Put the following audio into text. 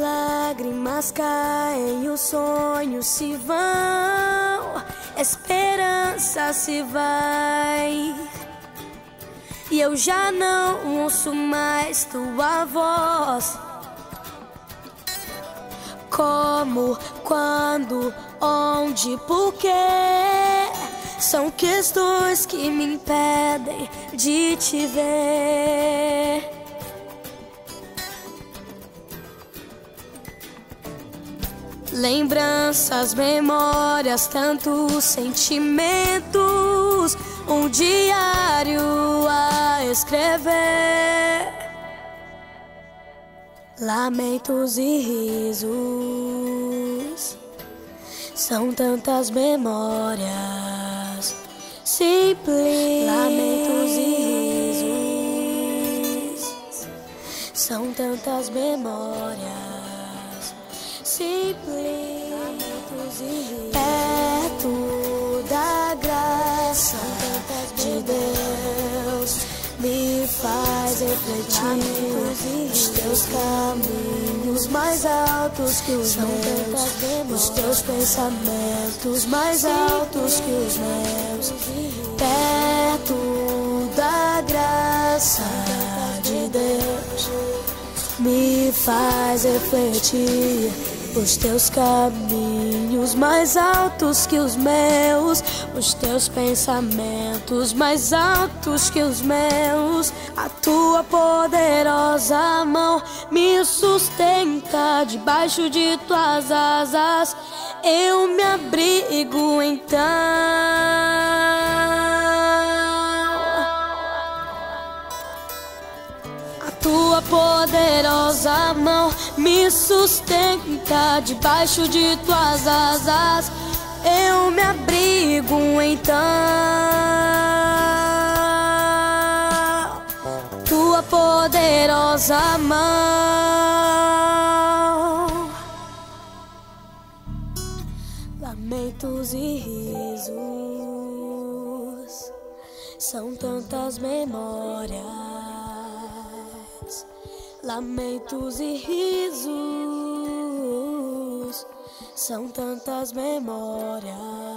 lágrimas caem, os sonhos se vão, esperança se vai. E eu já não ouço mais tua voz. Como, quando, onde, porquê? São questões que me impedem de te ver. Lembranças, memórias, tantos sentimentos, um diário a escrever. Lamentos e risos, são tantas memórias simples. Lamentos e risos, são tantas memórias simples perto da graça de Deus me faz refletir os teus caminhos mais altos que os meus, os teus pensamentos mais altos que os meus, perto da graça de Deus me faz refletir os teus caminhos mais altos que os meus, os teus pensamentos mais altos que os meus. A tua poderosa mão me sustenta debaixo de tuas asas. Eu me abrigo então. Poderosa mão me sustenta debaixo de tuas asas. Eu me abrigo então. Tua poderosa mão. Lamentos e risos são tantas memórias lamentos e risos, são tantas memórias.